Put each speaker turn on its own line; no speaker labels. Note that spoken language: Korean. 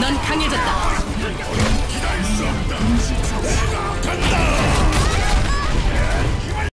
넌 강해졌다.